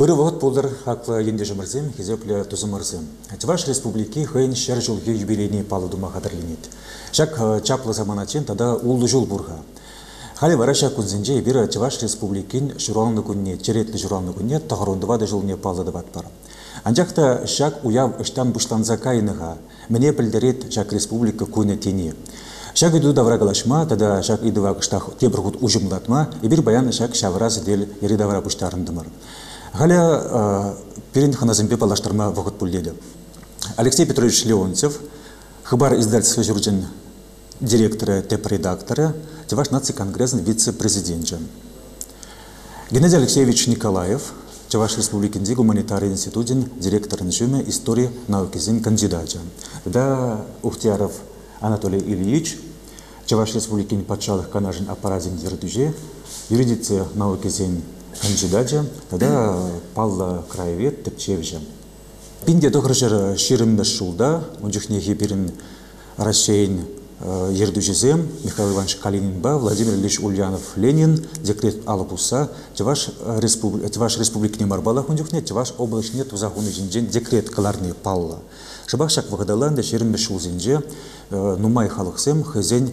Бұры вғыт болдыр хақлы енде жымырзем, хезеплі тұзымырзем. Тиваш республики хыйн шәр жылғы юбилейне палыдыма қадырлинет. Шак чаплы заманачен тада улы жол бұрға. Хали вараша күнзінже бір Тиваш республикин журалны күнне, черетлі журалны күнне тағырундыва да жылне палыды бат бар. Анжақта шак уяв ыштан бұштанза кайныға, міне білдірет шак республика күні тені. Шак иду даврагалашма, тада шак иду вакыштах тебргут ужымлатма, и бир баян шак шавраз дел ери давра буштарындымыр. Галя перин ханазымбе палаштарма вакыт пулдеди. Алексей Петрович Леонтьев, хабар издательства журджин директора, теп-редактора, Теваш наций конгресс вице-президент. Геннадий Алексеевич Николаев, Чаваш Республикинде гуманитарий институтин директор инжиме истории науки зин кандидат. Да Ухтяров Анатолий Ильич, Чаваш Республикин патшалық канажин аппаразин дирдюже, юридиция науки кандидат, тогда Палла Краевед Тепчевже. Пинде тохрышыр ширымды шулда, онжухне хипирин Россиян Ердужезем, Михаил Иванович Калининба, Владимир Ильич Ульянов Ленин, декрет Алапуса, Теваш республик, Теваш республикне Марбалах ундюхне, Теваш облачне тузахуны жинжен декрет каларны палла. Шабах шак вагдалан да шерим бешул зинже, нумай халықсем хызен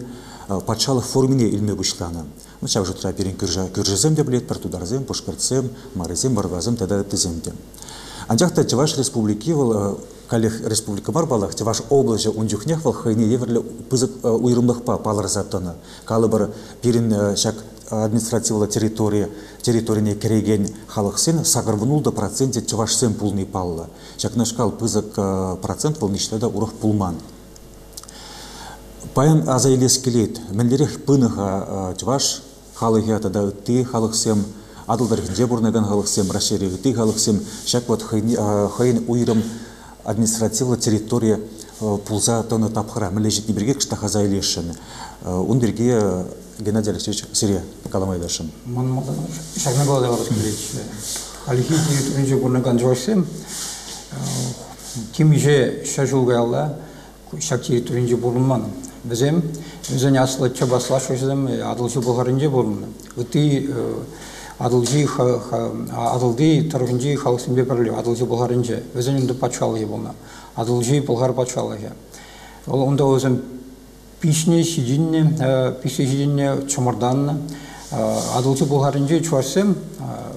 патшалық формине илме бұшланы. Ну, шак жұтра перен күржезем де білет, партударзем, пушкарцем, марызем, барвазем, тада тіземдем. Анжақта Теваш республики калих республика бар балах ваш область унжухнех вал хайне еверле пызык уйрымлых па палар затона калы бір пирин шак административла территория территорияне кереген халық сен сагырвынулда проценте чаваш сен пулный палла. Шакнашкал пызык процент вал ништада урах пулман. Паян азайлес келет менлерих пыныха чаваш халық сем адылдар хинже бурнаган халық сем расшири ты халық сем шак вот хайын уйрым административла территория пулза тоны тапхыра мілежетіне бірге кыштаха зайлешін. Он бірге Геннадий Алексеевич Сирия каламайдашын. Шагна Владимир Владимирович, алихи территория бурнаган жойсем, кимиже шажулгайла, шак территория бурнман. Бізем, өзен асылы чабасла шойсем, адылшы болгарынже бурнман. Үті адылжи адылды тарыгынжи халысымбе бірлеу адылжи болгарынжы өзен үнді патшалығы болна. Адылжи болгар патшалығы ол онда өзім пишне шидинне пише шидинне чомырданны адылжи болгарынжы чуарсем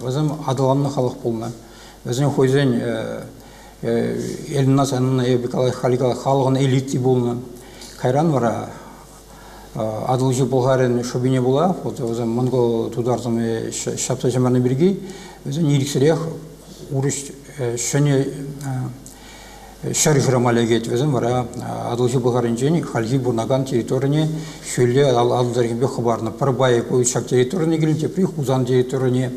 өзім адыланны халық болна. Өзен хойзен элнас халикалай халығын элити болна. Кайран вара адылжы болгарен шобине була вот өзім монго тударзым шапса жаманы бирги өзен ириксерех урыш шөне шар жырамалегет өзім вара адылжы болгарен жени халги бурнаган территорияне шөлле алдыргенбе хабарны парбай кой шак территорияне келинче при хузан территорияне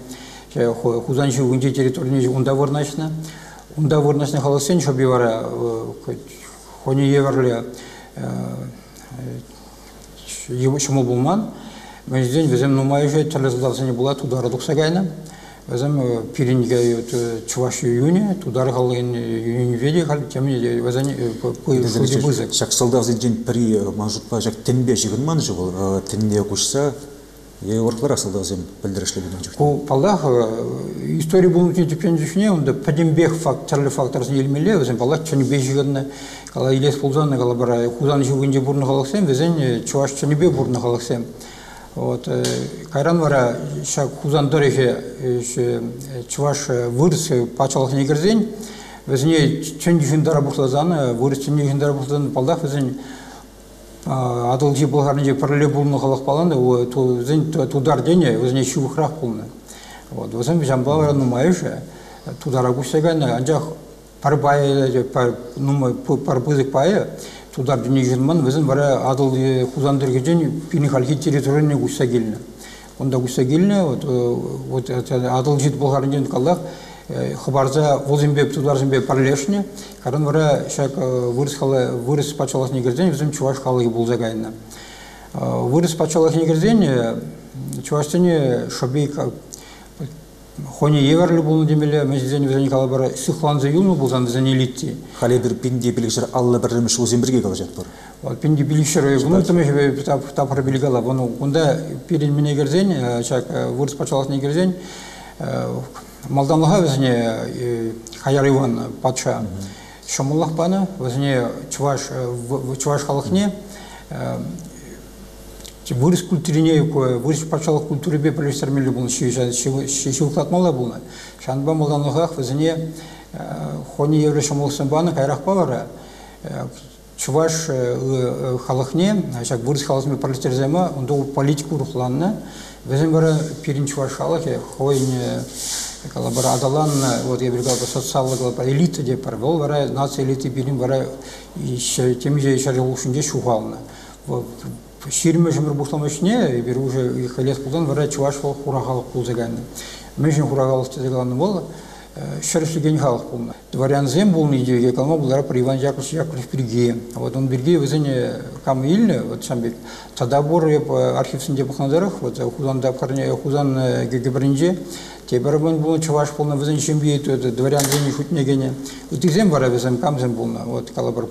хузан жугунже территорияне унда варнашна унда варнашна халасен шоби вара хоне еверле шымы болман мәжден везем нумайже телезадавсыне була тудары дуксагайна везем пиринге чуваш юне тудары халген юниведе хал теме везен пыйды бызык шак солдавзын жен при манжутпа жак тенбе жигын ман жыбыл тенне кушса е орклар солдавзын билдиришле будун жок ку паллах история булмутин типен жишне онда падимбех факт чарлы факторсын елмеле везем паллах чөнбе жигынны кала илес пулзаны кала бара хузан жугунже бурны халаксем везен чуваш чөнбе бурны халаксем вот кайран вара ша хузан дорехе чуваш вырс пачалых негерзен везне чөн жиндара бурлазаны вырс чөн жиндара бурлазаны паллах везен адылжи болгарынже парле бурны халак баланы везен тудар дене везне шувхрах булны вот везен жамбала нумайыша тудара гусеганы анжах парбай пар нумай парбызык пайы тудар дүние жырман везен бара адыл хузандырге жен пини халхи территорияне гуса келіне онда гуса келіне вот вот болгарын жен каллах хабарза волзимбе тударзимбе парлешне. Карын бара шак вырыс халы вырыс пачалас негерден везен чуваш халыгы булзагайна вырыс пачалас негерден чувашчане шоби хоне еверлі болны демеле мәжден везен калабара сыхланза юлны болсан везен элитти хале бир пинде билгишер алла бирмиш узин бирге калажат бар вот пинде билишер bunu тымеш тапыр билгала bunu онда пирин мене герзен чак вурс пачалас не герзен малданлыға өзіне хаяр иван патша шомуллах баны өзіне чуваш чуваш халықне вырыс культурине вырыс патшалық культуребе палестармелі бұл шешілтатмала бұлны шанба малданлыға өзіне хони евре шомулсын баны кайрақ бавара чуваш халықне шак вырыс халықме палестерзема онда политику рухланны Bizim bara pirinç var şalı ki adalan вот я говорю социалдык кала элита деп бар ол бара нация элита билим бара тем же шар ушунде шухална ширме жымыр бушламашне бир уже халес булдан бара чуваш бол хурагалык бул деген мен хурагалык деген бол шәрішлеген халық бұл. Дворян зем бұл идея калма бұлар про Иван Яковлевич Яковлев Бирге. Вот он кам вот бор архивсінде бұқандарық, вот хузан да хузан. Тебер бун бұл чуваш бұл өзіне шембе етеді, дворян зем шутнегене. Зем бара өзім кам зем бұл. Вот калабыр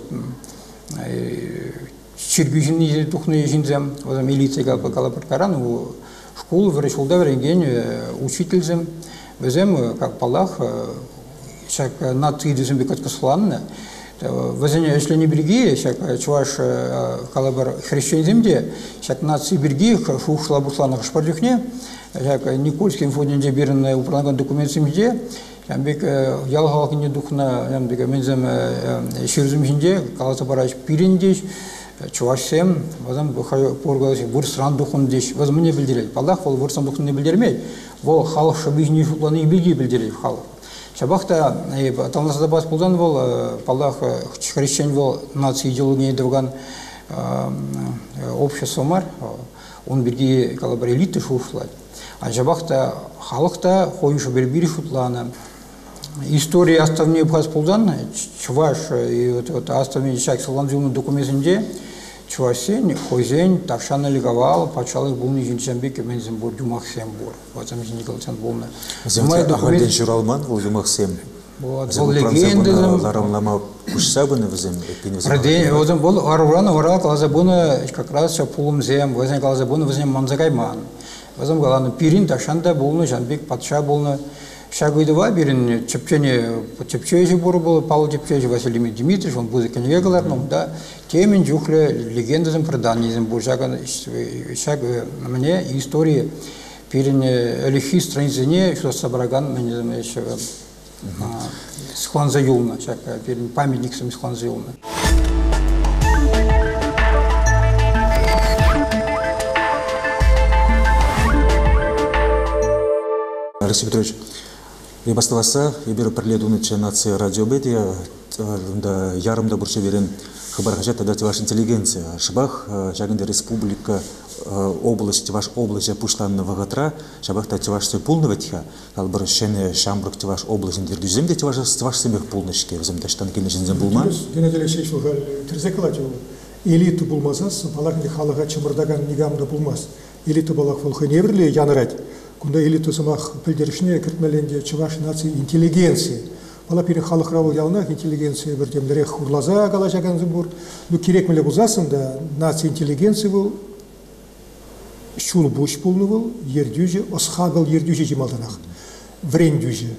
Чиргюжин тухны жинзем, вот милиция калабыр каран, школу врешулда веренген учительзем. Везем, как Палах, шак над идизм бекат касланны. Везене, если не береги, шак чуваш калабар хрещенземде, шак нации береги, шушла бусланах шпарлюхне, шак Никольским фонденде берін управланган документсемде, Ямбек ялғалқыне духна, ямбек мензем шерзімжінде, қаласы бараш пирендеш, чувашсем, вазам поргалаш вурсран духун деш, вазам не білдіреді. Палах ол вурсан духун не білдірмей, ол халық шабижни шутланы билги білдіреді халық. Шабақта Талнасада бас бұлдан бол, палах хрещен бол нация идеология довган общество мар, он бірге калабар элита шушлайды. А жабақта халықта қойыншы бір бір шутланы, история оставне бас бұлдан, чуваш, оставне шак саланзилны документінде, чувасен, хозен, такшаны лиговал, пачалық бұлны жинченбек мензен бұл думақсен бұл. Ватам жинекалчан бұлны. Земте ахалден журалман ол думақсен. Бұл легенда. Ларамлама кушса бұны візем. Одан бұл арураны орал қалаза бұны как раз пулым зем, візен қалаза бұны візен манзагайман. Візем қаланы пирин такшанда бұлны жанбек патша бұлны. Шагойдова бирин чепчене чепчеже буру был Павел Чепчеже Василий Дмитриевич, он будет конегалар, но да темен жухле легендазм проданизм буржаган шаг мне истории пирин элихи страницыне что собраган мне еще схланза юлна, шаг пирин памятник сам схланза Алексей Петрович, и басталаса ебер приледуныча нация радио беде да ярымда бурча берен хабар хажат да ваш интеллигенция. Шабах жагында республика область ваш область пуштанна вагатра шабах та ваш се полного тиха ал бір шене шамбрук ваш область дирдюзем де ваш ваш семех полнышке өзім даштан келнешінзен булма Геннадий Алексеевич тірзекалат элита булмасас балакни халыга чымырдаган нигамда булмас. Элита балак фолхы небірле янырать кунда элита самах пілдерішіне кіртмеленде чуваш нации интеллигенция. Бала пире халық равыл ялнах интеллигенция бір демдерек хурлаза кала жаганзы бур ну керек меле бузасын да нация интеллигенция был шул буш был ердюже осхагал ердюже жималданах врендюже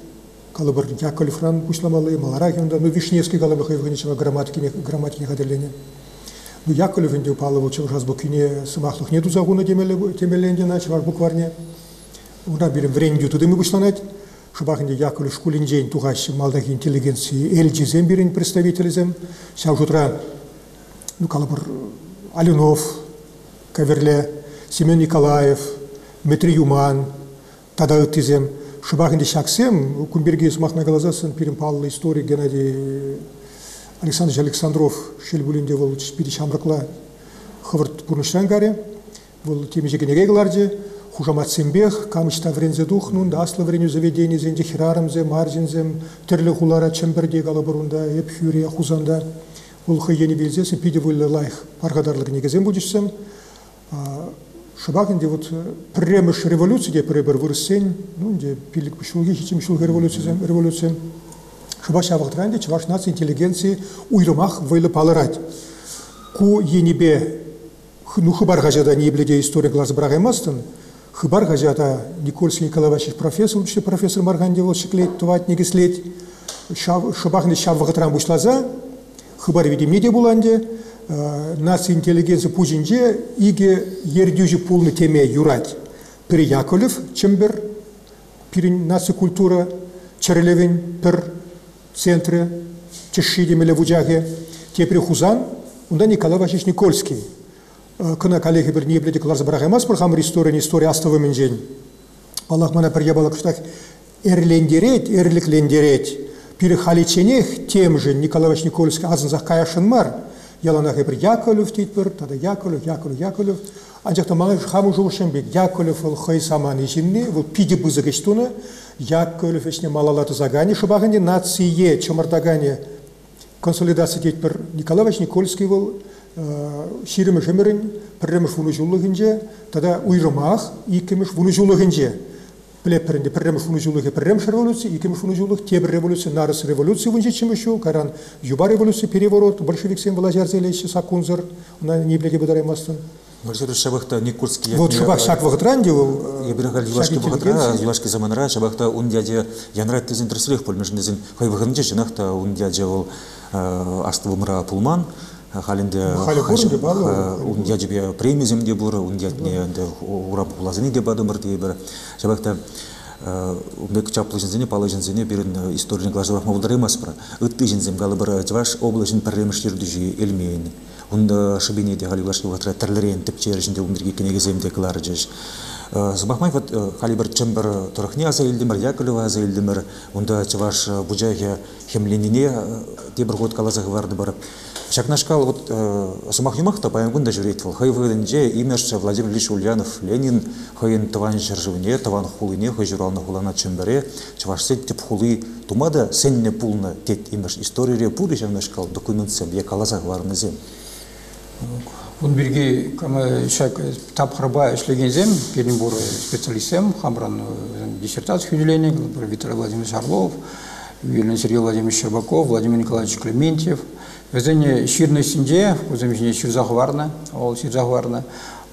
калыбыр яковлевран бушламалы маларакинда ну вишневский калыбыр хайвганичева грамматики грамматики кадерление ну яковлев инде упалывал чевраз букине сымахлых нету загуна темеленде начал букварне. Уна бирим врендю туды мы бушланать шубахинде яковлев шкулинжейн тугаш малдaki интеллигенции эльчизем бирин представителизем сяу жутра ну калыбыр Алюнов Каверле Семен Николаев Дмитрий Юман тада тизем шубахинде шаксем кумберге смахна глазасын пирим паллы историк Геннадий Александрович Александров шелбулинде бол спиди шамракла хывырт бурныштан гаре. Бол темеже кенегегларже хужамат сембех камышта врензе духнун да аслы вреню заведение зенде хирарамзе маржинзем тірлі хулара чемберде галабырунда еп хюре хузанда ол хыйени белзесен пиде вуллы лайх паргадарлык негезем будишсем шабагинде вот премыш революция пребер вырыссен ну де пилик пшулги хичим шулга революция революция шабаш абактранде чаваш нация интеллигенции уйрымах вайлы палырать. Ку енибе ну хыбар гажада не бледе история глаз браг эмастын хыбар газета Никольский Николай Васильевич профессор, учитель профессор Марганде ол шиклет, туват негислет, шабахны шав вағытран бұшлаза, хыбар видим де буланде, нас интеллигенция пужинже, иге ердюжи пулны теме юрать. Пир Яковлев, Чембер, пир насы культура, Черелевин, пир центры, Чешиде, Мелевуджаге, тепри Хузан, унда Николай Васильевич Никольский. Кына коллеги бір не біледі кылар бірақ емес бір хамыр история история астывы мен жен. Аллах мана бір ебалық штак эрлендерет, эрликлендерет. Пирі халиченех тем же Николай Васильевич Никольский азынзақ каяшын мар. Яланах бір Яковлев дейді бір, тада Яковлев, Яковлев, Яковлев. Анжақта маңы хамы жоғышын бек Яковлев ол хой саман ешімне, ол пиде бызы гештуны. Яковлев ешне малалаты загане шыбағынде нация чымырдагане консолидация дейді бір Николай Васильевич Никольский ол ширимі жымырын, пірреміш вуны жулығынже, тада уйрымақ, икеміш вуны жулығынже. Білеп бірінде пірреміш вуны пірреміш революция, икеміш вуны жулық тебір революция, нарыс революция вунже чимішу, каран юба революция, переворот, большевик сен была жарзелейші сакунзыр, она не білеге бұдараймастын. Вот шак ол. Юлашки юлашки заманра, янрат хай жинақта ол пулман, халинде Халі бұрын балы. он дядя бе премия земде бұра, он дядя урап улазыны де бады мұрты ебір. Шабахта Умбек чаплы жинзене, палы жинзене берін историяны глаждавақ мавылдары емес бұра. Үтті жинзем галы бір жваш облачын пәрреміштер дүжі елмейін. Унда шыбине де галиглаш ватра терлерен тепчер жинде умирге кенеге земде кылар жеш. Субахмай вот хали бір чембер турахне аза илдимер, Яковлева аза илдимер, унда чаваш буджайге хемленине тебір год калазағы барды бар. Шакнашкал вот сумах юмахта паямгунда жюрейтвал. Хай выденже имеш Владимир Ильич Ульянов, Ленин, хайын таван жыржывне, таван хулине, хай журална хулана чембере, чаваш сет теп хули тумада сенне пулна тет имеш история пули шакнашкал документ сем, я калазағы барны зем. Бун бирге кама шак тапхырба ишлегензем, Петербур специалистем, хамран диссертация хюделение, Виктор Владимирович Орлов, Юлиан Сергей Владимирович Щербаков, Владимир Николаевич Клементьев. Өзене ширный синде, өземжіне ширзақ варна, ол ширзақ варна,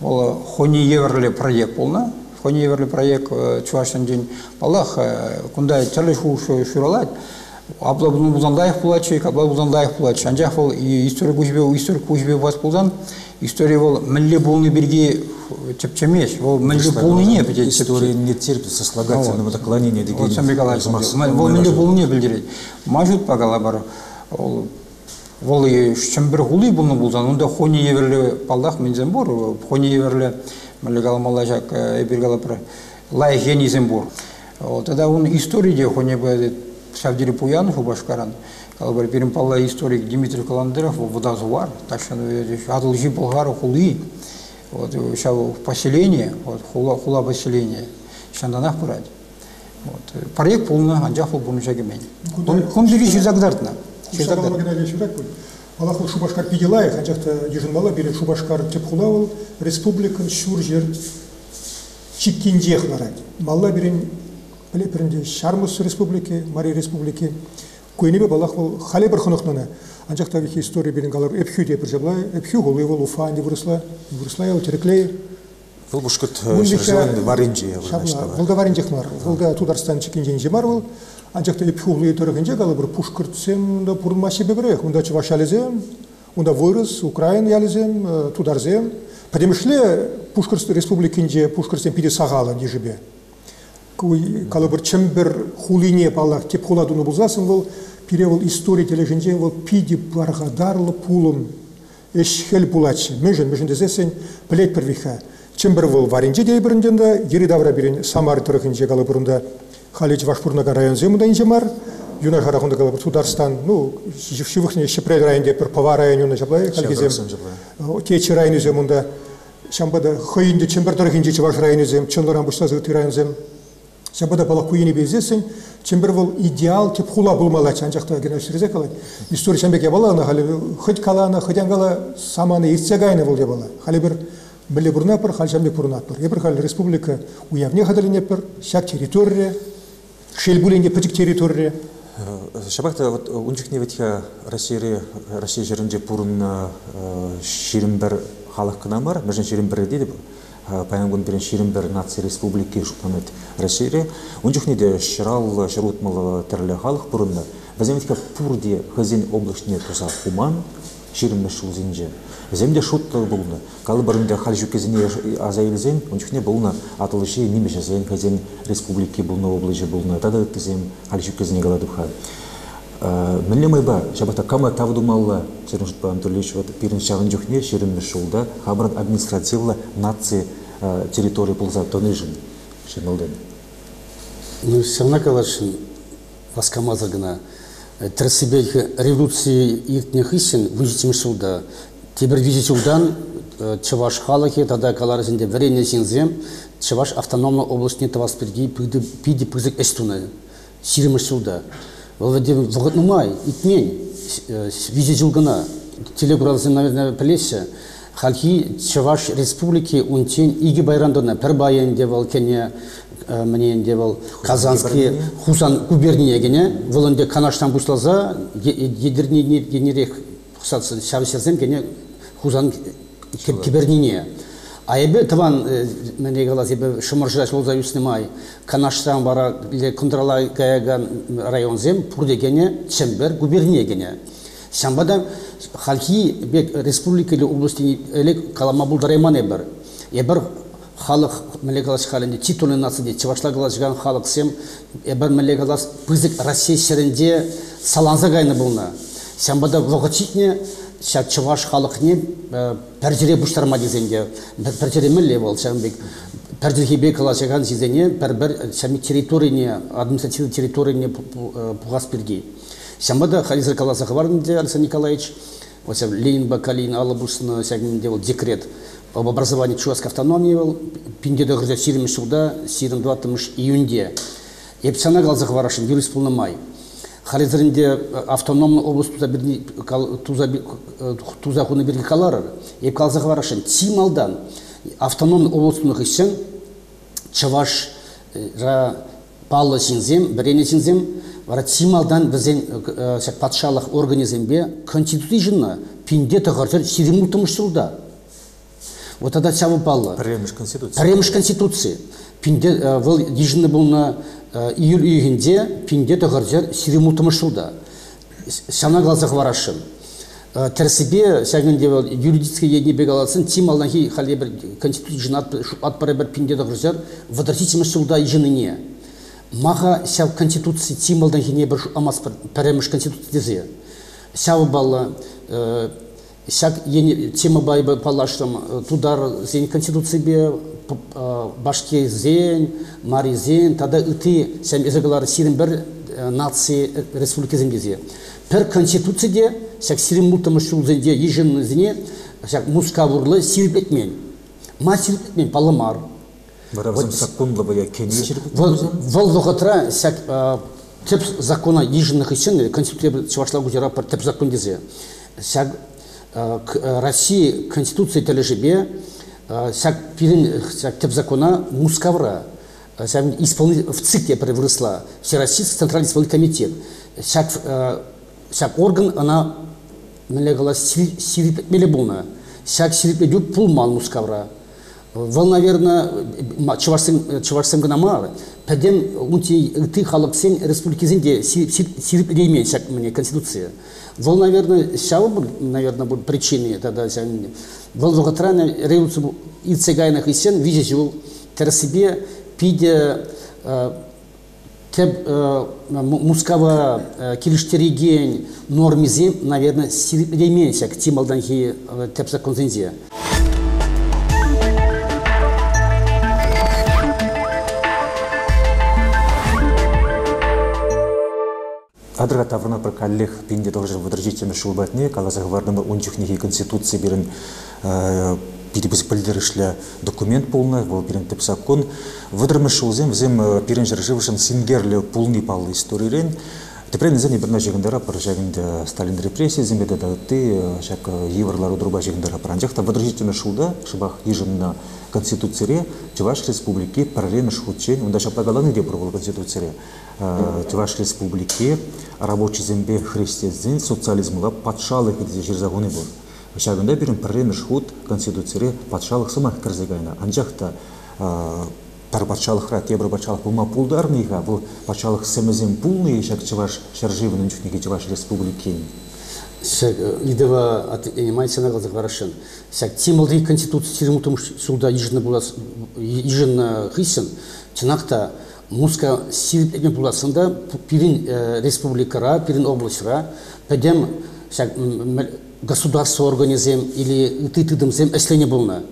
ол хони еверлі проект болна, хони еверлі проект чувашын ден балах, кундай тәлі шу шуралат, Абла Буландаев булачек, Абла Буландаев булачек. Анжақ ол история көжбе, история көжбе бас болдан, история ол мілі болны бірге тепчемеш, ол мілі болны не. История не терпит сослагательного наклонения деген. Вот Николаевич, ол мілі болны білдіреді. Мажут пагала бар, ол ол шымбір ғулы бұлны болдан, онда хони еверлі балдақ мензен бұр, хони еверлі мілі галамалла жак, эбергала бір лай генизен бұр. Тогда он история де хони бәді Савдири Пуянов у Башкаран, калбар бирим палла историк Дмитрий Каландыров в Водозуар, так что Адылжи Болгар хули, вот шау поселение, вот хула хула поселение, шанданах пурать. Вот проект bunu жагемен. Ком бири жүзагдартна. Шабала генералия шурак был. Аллаху Шубашкар пиделай, ханчахта ежинмала берет Шубашкар тепхулавыл, республикан шуржер чиккинжех нарать. Малла берин білепірінде шармус республики, мари республики, көйнебе балақ бол халі бір құнықнына. Анжақта вихи история берін қалар эпхю деп жаблай, эпхю голы бол уфа не выросла, выросла я тереклей. Бұл бұшқыт шыржылан варинжи. Волда варинжех нар, волда Тударстан чекинжен жемар бол, анжақта эпхю голы төрігінже қалы бір пушкыртсем, да пұрынмашы бебірек, онда чываш әлізем, онда вырыс, Украин ялізем, Тударзем. Падемішле Пушкырс республикинже Пушкырсем пиде сағалан ежібе калы бір чымбір хулине балақ теп хуладуны бұлзасын ол пире ол история тележинже ол пиди барғадарлы пулын эшхел пулачы межен межен дезесен білет бір виха чымбір ол варинже дей бірінден да ери давра бірін самар тұрықынже калы бұрында халич вашпурнага район земуда инже мар юна харахунда калы бір Тударстан ну шивыхне шепред районде бір пава районына жаплай халгезем течи район земунда шамбада хойинде чымбір тұрықынже чываш район зем чынларан бұштазы район зем Шабада бала куйни безесен, чембер вол идеал тип хула булмала чанчакта гена ширезе кала. История чембеке бала на хали хоть кала на хоть ангала саманы исцегайны вол бала. Хали бир биле бурна пар хал чембек бурна пар. Ебир хал республика уявне хадалине пар шак территория шелбуленге пытик территория. Шабакта вот унчикне ветха Россия Россия жерінде пурын ширин бір халық кына бар, межен ширин бір дейді паянгун бирин ширинбер нация республики шукмамет Россия унжухне де ширал ширутмал терле халық бұрында ваземетка пурди хазин облачне туса хуман ширинме шулзинже земде шут булны калы бұрында хал жүкезине азайлзен унжухне булна. Атылышы нимеше зен хазин республики булна облаче булна. Тада тизем хал жүкезине галадуха Мілі майба, жабата кама тавдумалла, жұтпаған түрлеш, вот пирин шағын жүхне, шерін шулда, хабарат административла нации территории пулза тоныжын, шемілден. Ну, севна калашын, васкамаза гына, тірсібек революции иртнех исен, вүжітім шулда, тебір визитюлдан, Чаваш халахи, тогда каларызінде врене синзем, Чаваш автономно областне таваспирги пиди пызык эстуна, сиримыш шулда. Владимир Вагатнумай, Итмень, визе жылгына, телегуралсын, наверное, плесе, халхи Чаваш республики унтен иги байрандона, пір байын девал, кене, мнен девал, Казанский, Хусан губерния гене, волонде канаштан буслаза, едерни генерек, хусатсы, шависерзем гене, Хузан кибернине. А ебе таван мене галас ебе шымыржаш болза юснымай канаштан бара ле район зем пурдегене чембер губерния гене. Халки бек республика или области эле калама булдарайман ебер. Ебер халық мелегалас халінде титулы нация чевашла галашган халық сем ебер мелегалас пызык Россия шеренде саланза гайны булна. Шамбада вогачитне шак чуваш халықне пәржіре бұштарма дезенге пәржіре мүлле бол шамбек пәржірхе бек алашаган зизене пәр бір шами территорияне административный территорияне пугас берге шамбада хализр каласа хабарнде Александр Николаевич вот Ленин Бакалин Алабусна сягнде был декрет об образовании Чувашской автономии был пинде до грызя сирим шуда сирим 20 июньде епсана галза хварашин юрис май Хализринде автономный область туза бирни туза туза хуны бирги калар. Еп калзах варашын Тималдан автономный областных ишен Чаваш ра Палла синзем, Берене синзем, вара Тималдан bizden шак патшалық организмбе конституцияны пинде тағаржар сиримутымыш жылда. Вот тогда чавы Палла. Премеш конституция. Премеш конституция. Пинде выл ежины болна июль июнде пинде тағаржар сиримутымыш жылда. Шана қалзақ варашын. Терсибе сәгінде юридический едне бегаласын тим алнахи хале бір конституция жинат от пары бір пинде тағаржар водраситимыш жылда ежыныне. Маға сәв конституция тим алнахи не бір амас премеш конституция дезе. Сәв балла сяк ени тема байбы палаштым тудар зен конституция бе башке зен мари зен тада ыты сәм изегалар сирин бір нации республика земгезе пер конституцияде сяк сирин мултамыш шулзенде ежен зене сяк мускавурлы сирпетмен ма сирпетмен паламар Варавзым законлы бая кене Вол вогатра сяк теп закона еженных ишен конституция чувашла гузера пер теп закон дезе сяк Россия конституция тележебе сяк пирин сяк теп закона мускавра. В цикле превросла всероссийский центральный исполнительный комитет сяк сяк орган она мелегала сирит мелебуна сяк сирит медюк пулман мускавра. Вол, наверное, чувашсың гына мар. Пәдем унти ты халық сен республикизінде сиріп реймен сяк мне конституция. Вол, наверное, шау был, наверное, был причины тогда. Вол воготрана революцию и цыгайнах и сен видишь его терсибе пиде теп мускава килиштериген нормизе, наверное, сиріп реймен сяк тималдан хи консензия. Адрга таврна пр коллег пинде тоже выдржитель шулбатне, кала заговорным унчухнихи конституции берен пирибіз білдірішілі документ полны, бұл берен тіп закон. Выдрымы шулзем, взем пирен жаржывышын сингерлі полный палы историялен. Тепрен зәне бірна жегіндара пір жегінде Сталин репрессия зембеді да ты шак еврлар удруба жегіндара пір. Анжақта выдржитель шулда, шыбақ ежінна конституцияре Чуваш республики параллельно шхучен, онда шаптагаланы де был конституцияре Чуваш республики рабочий зембе христиан социализмла патшалық иде был. Шагында бірін пірремеш худ конституцире патшалық сымақ кірзегайна. Анжақта пар патшалықра тебір патшалық бұлма пулдарныйға бұл патшалық сімізен пулный шак чываш шарживының жүхнеге чываш республикейн. Шак идева от энимайся на глазах варашен. Шак тималды конституция тиримутум суда еженно была еженно хисен. Чынақта муска сиріп этме буласында пирин республикара, пирин областьра, педем шак государство организем или ты ты дымзем эслене булна.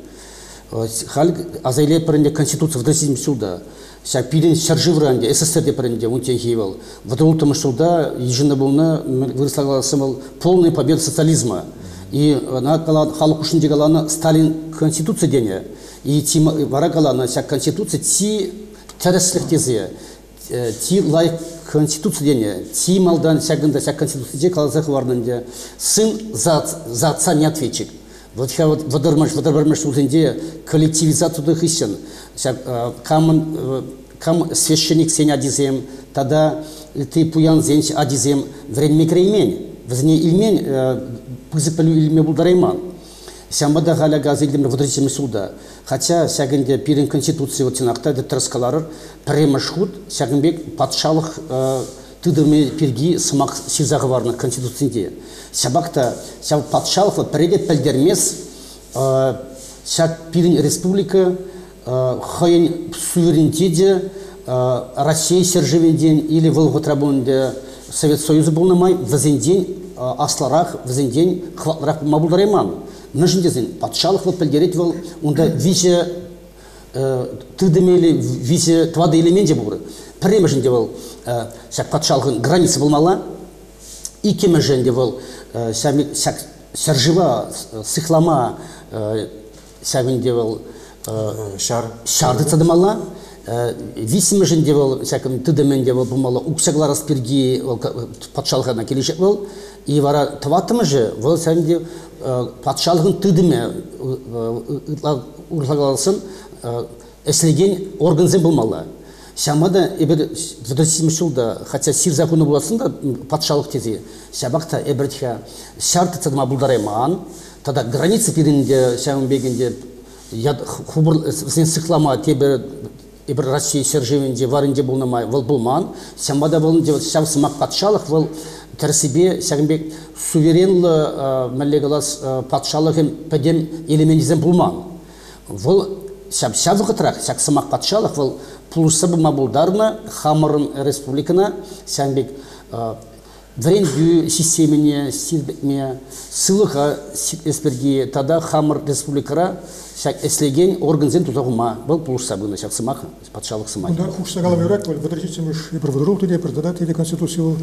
Хал азайле паренде конституция вдасизм суда. Ша пирин шарживранде СССР паренде унте хивал. Вдолтом суда еженно булна вырыслагала сымал полная победа социализма. И на халық үшін дегаланы Сталин конституция дене. И тима вара галана ша конституция ти тәрәслік тезе. Ти лайк конституция дене. Ти малдан шагында ша конституция де калазах варнанде. Сын за за отца не ответчик. Вот я вот водормаш водормаш ултенде коллективизацию хисен. Кам кам священник сень адизем, тогда ты пуян зенч адизем время креймень. Возне ильмень пызыпелю ильме булдарайман. Сямбада галя газы илдемре водрисем суда. Хотя сягенде пирин конституция вот тинакта де траскаларыр премашхут сягенбек патшалық тыдырме пирги сымақ сизағы барны конституцияде. Сябакта сяб патшалық вот преде пелдермес сяк пирин республика хайын суверенитеде Россия сержевенден или Волготрабунде Совет Союза был намай вазенден асларах вазенден хватларах мабулдарайман. Нажындезен патшалық вот пелдерет вол унда виже тыдымели виже твады элементе буры. Премежінде бол сяк патшалығын границы болмала, икемежінде бол сяк сержива сыхлама сәбінде бол Шар. шарды цадымала, висимежінде бол сәкім тыдыменде бол болмала, уксаглар аспирги патшалығына келешек бол, и вара тватымыжы бол сәбінде патшалығын тыдыме урлагаласын эслеген органзен болмала. Шамада эбер вдосим шулда, хотя сир законы буласында патшалық тезе. Шабакта эбертха шарты цадма булдарайман, тогда границы перенде шамын бегенде яд хубур сен сыклама тебе эбер Россия сержевенде варынде булнамай вол булман. Шамада булнде шам сымак патшалық вол терсибе шагынбек суверенлы мәллегалас патшалығын пәдем элементизен булман. Вол шам шавықытрак шак сымак патшалық вол пулсабы мабулдарна хамырын республикана сәнбек врендю системене сирбекме сылыға эсперги тада хамыр республикара шак эслеген органзен тузагума был пулсабына шак сымақ патшалық сымақ Онда хушса галам юрак, вал водрисим уж и проводрул туди, продада тиде конституцию,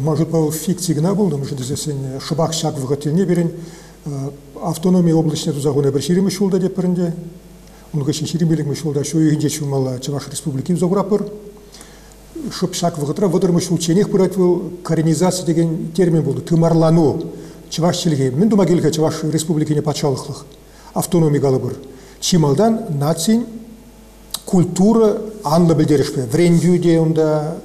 может по фикции гна был, но может дезесен шубак шак вгатилне берен, автономия облачне тузагуна бір ширим шулда деп бірінде, онға шин ширим белик шулда шо үйінде чумала Чаваш республики зограпыр, шып шак вгатра водырмы шул ченех пырат был коренизация деген термин болды, тымарлану, Чаваш челге, мен дума келге Чаваш республикине патшалықлық, автономия галыбыр. Чималдан нацин культура анлы білдерішпе. Врендюде онда,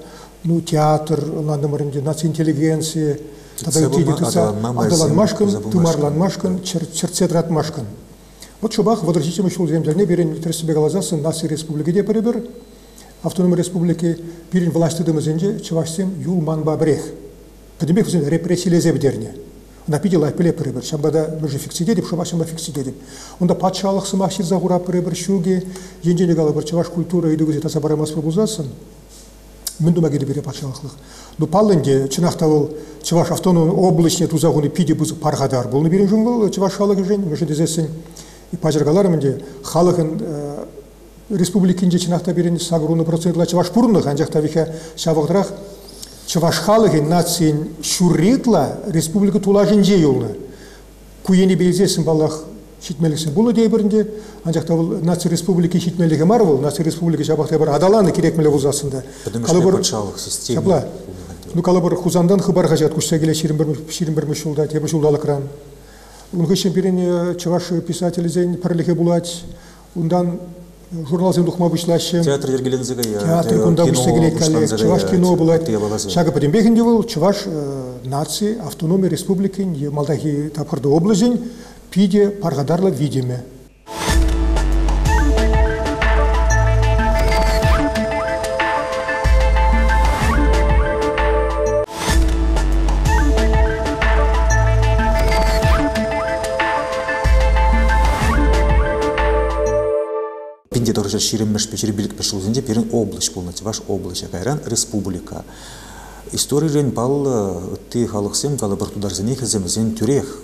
ну, театр, ландымырынде, нац интеллигенция, Тице болма, адаланма адаланмашкан, майсен, тумарланмашкан, черцетратмашкан. Вот шубах возвратите мышул землерне берен тресбе глазасын наси республики де перебер, автономия республики бирин власти дымызенде чувашсен юл манба брех. Кадемек візен репрессиялезе бідерне. Напиде лайп піле перебер, шамбада мүжі фиксиде деп, шуба шамба фиксиде деп. Онда патшалық сымақ шир загура перебер, шуге, ендене галы бір культура идугізе таса барамас пробузасын. Мен дума геде бере патшалықлық. Но палленде чынақта ол чуваш автономия облачне тузагуны пиде паргадар. Бұл берен жүнгіл чуваш халығы жен, мүжі дезесін и пажыргалар менде халығын республикинде чынақта берен сагруны процентла чуваш пурны ханжақта виха шавығдырақ чуваш халығы нацин шурретла республика тулажынже юлны. Куени белзесін балақ шитмеліксін. Бұл дей бірінде, анжақта бұл наци республики шитмелігі мар бұл, наци республики жабақта бір адаланы керек патшалық система. Шапла. Ну кала бір хузандан хыбар қажат, күшсе келе ширин бір мүшілда, тебе жылдалы кран. Унғы шемперене чаваш писатель зен пірлігі бұлат, ундан журналзем духма бушлаще Театр ергелензеге я. театр кунда бушса келет калек чуваш кино булат Тия балазы. шага патембехинде был чуваш э, нации автономия республикин е малдахи тапхырды облажин пиде паргадарла видиме Пинде тоже ширемеш печери билик пешулзинде пирин область полнать ваш область кайран республика. Историялен бал э, ты халыксем кала бір тударзене хеземзен тюрех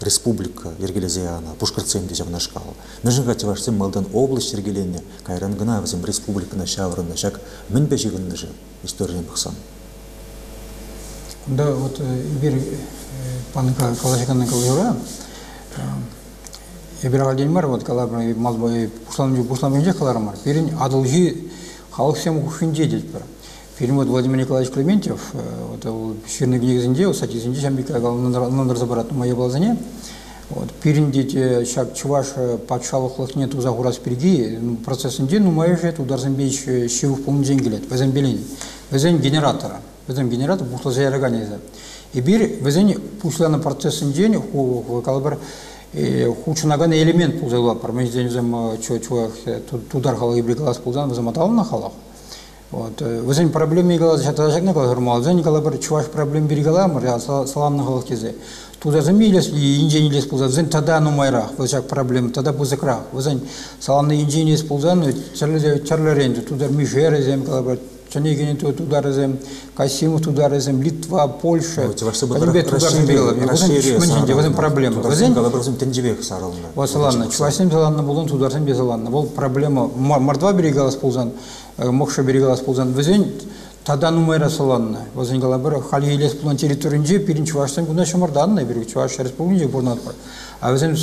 республика ергелезеяна пушкарцем де жавнашкал. Нежин гати вашсем малдан область ергеленне кайран гына взем республика на шаврында шак мін бежигін нежи историялен бақсан. Да, вот бир пан калашыканын калыра. Я бирал день мар, вот кала мазбай пуслам пуслам бенже калармар. Бирин адылжи халық сем хушинде дейді бір. Фильм вот Владимир Николаевич Клементьев, э, вот ол ширный негізінде, ол сатизінде шамбека нандырса барат моя балзане. Вот пирин дети шак чуваш патшалықлық нет уза хурас перги, ну, процессінде, ну, моя же ударзен бейш шивух полный день келет, везен белен, везен генератора, везен генератор пушла заярганеза. И бир везен пушланы процессінде, калбар хучунаган элемент пулзала пар мен зем чо чо тудар хала ибригалас пулзан везен матална хала. Вот, везен проблема игала жата жакна кала хурмал, везен кала бір чуваш проблем биргала, мыр саламна хала кезе. Туда замилес и инженилес пулзан, везен тада нумайрах, везак проблем, тада бузыкрах. Везен саламна инженилес пулзан, чарлеренде, тудар мишер зем кала бір Чанегин туда разем, Касимов туда разем, Литва, Польша. Вот вашсы бы Калимбет туда разем бегала. расширие Везен проблема. Бірзім тенжебек сарылында. Вот саланна, чувашнем саланна булын, тударсем без саланна. Бол проблема. Мордва берегалас пулзан, мокша берегалас пулзан. Везен тада нумайра саланна. Везен кала бір хали елес пулан территоринже, пирин чуваштен күнда шамарданна, бір чуваш республикинже бурнат бар. А везен